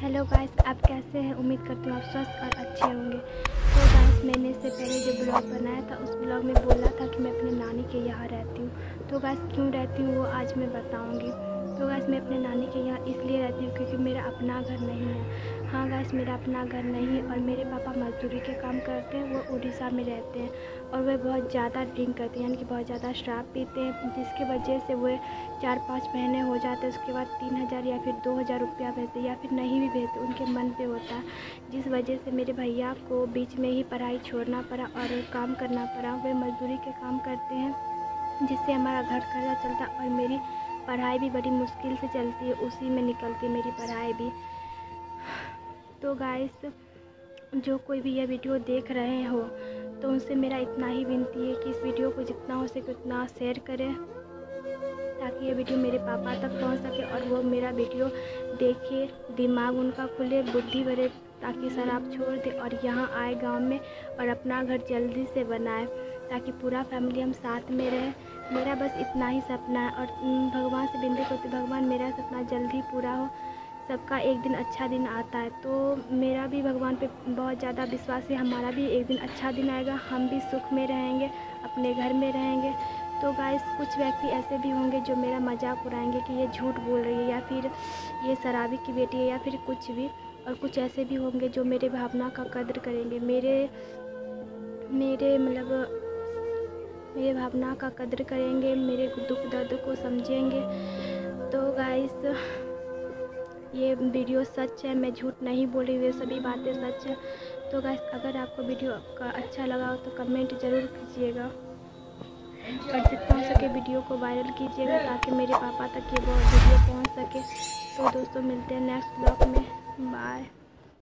Hello guys आप कैसे हैं? उम्मीद करती हूँ आप स्वस्थ और अच्छे होंगे। तो गाइस मैंने इससे पहले जो ब्लॉग बनाया था, उस ब्लॉग में बोला था कि मैं अपने नानी के यहाँ रहती हूँ। तो गाइस क्यों रहती हूँ वो आज मैं बताऊँगी। तो गैस मैं अपने नानी के यहाँ इसलिए रहती हूँ क्योंकि मेरा अपना घर नहीं है। हाँ गैस मेरा अपना घर नहीं है और मेरे पापा मजदूरी के काम करते हैं, वो उड़ीसा में रहते हैं और वे बहुत ज़्यादा ड्रिंक करते हैं, यानी कि बहुत ज़्यादा शराब पीते हैं, जिसकी वजह से वे चार पाँच महीने हो जाते हैं, उसके बाद तीन हज़ार या फिर दो हज़ार रुपया भेजते या फिर नहीं भी भेजते, उनके मन पे होता है। जिस वजह से मेरे भैया को बीच में ही पढ़ाई छोड़ना पड़ा और काम करना पड़ा, वे मजदूरी के काम करते हैं, जिससे हमारा घर खर्चा चलता और मेरी पढ़ाई भी बड़ी मुश्किल से चलती है, उसी में निकलती है मेरी पढ़ाई भी। तो गाइस जो कोई भी यह वीडियो देख रहे हो तो उनसे मेरा इतना ही विनती है कि इस वीडियो को जितना हो सके उतना शेयर करें, ताकि ये वीडियो मेरे पापा तक पहुँच सके और वो मेरा वीडियो देखे, दिमाग उनका खुले, बुद्धि भरे, ताकि शराब छोड़ दे और यहाँ आए गाँव में और अपना घर जल्दी से बनाए, ताकि पूरा फैमिली हम साथ में रहें। मेरा बस इतना ही सपना है और भगवान से बिंदी करती भगवान मेरा सपना जल्द ही पूरा हो, सबका एक दिन अच्छा दिन आता है। तो मेरा भी भगवान पे बहुत ज़्यादा विश्वास है, हमारा भी एक दिन अच्छा दिन आएगा, हम भी सुख में रहेंगे, अपने घर में रहेंगे। तो गाइस कुछ व्यक्ति ऐसे भी होंगे जो मेरा मज़ाक उड़ाएँगे कि ये झूठ बोल रही है या फिर ये शराबी की बेटी है या फिर कुछ भी। और कुछ ऐसे भी होंगे जो मेरे भावना का कदर करेंगे। मेरे मेरे मतलब मेरे भावना का कदर करेंगे, मेरे दुख दर्द को समझेंगे। तो गाइस ये वीडियो सच है, मैं झूठ नहीं बोल ये सभी बातें सच है। तो गाइस अगर आपको वीडियो का अच्छा लगा हो तो कमेंट ज़रूर कीजिएगा। और जितना हो, सके वीडियो को वायरल कीजिएगा, ताकि मेरे पापा तक ये वीडियो पहुँच सके। तो दोस्तों, मिलते हैं नेक्स्ट ब्लॉग में। बाय